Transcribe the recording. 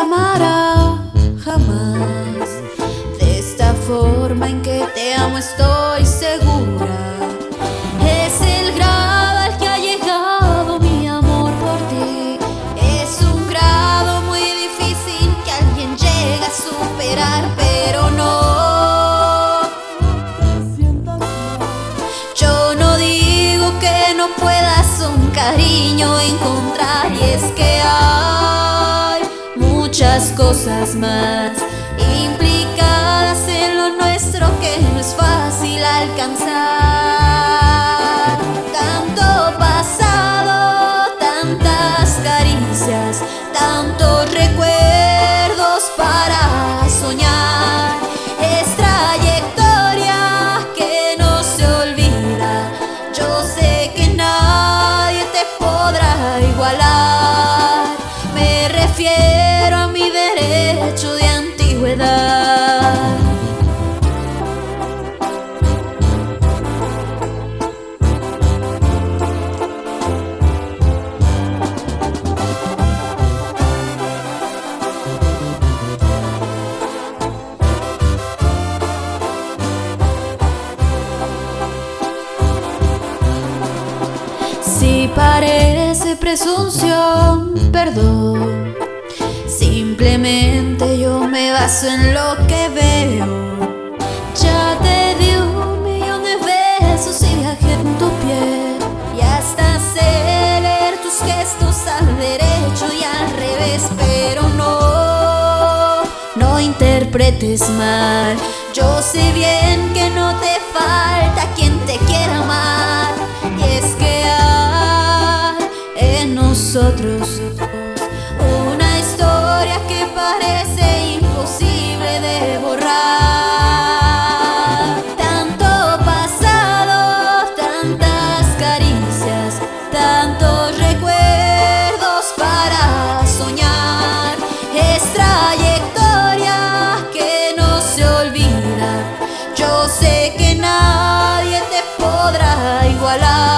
amará jamás. De esta forma en que te amo estoy segura. Es el grado al que ha llegado mi amor por ti. Es un grado muy difícil que alguien llega a superar, pero no. Yo no digo que no puedas un cariño encontrar y es que hay muchas cosas más implicadas en lo nuestro que no es fácil alcanzar. Tanto pasado, tantas caricias, tantos recuerdos para soñar. Es trayectoria que no se olvida. Yo sé que nadie te podrá igualar. Parece presunción, perdón. Simplemente yo me baso en lo que veo. Ya te di un millón de besos y viajé en tu piel. Y hasta sé leer tus gestos al derecho y al revés, pero no, no interpretes mal. Yo sé bien nosotros. Una historia que parece imposible de borrar. Tanto pasado, tantas caricias, tantos recuerdos para soñar. Es trayectoria que no se olvida. Yo sé que nadie te podrá igualar.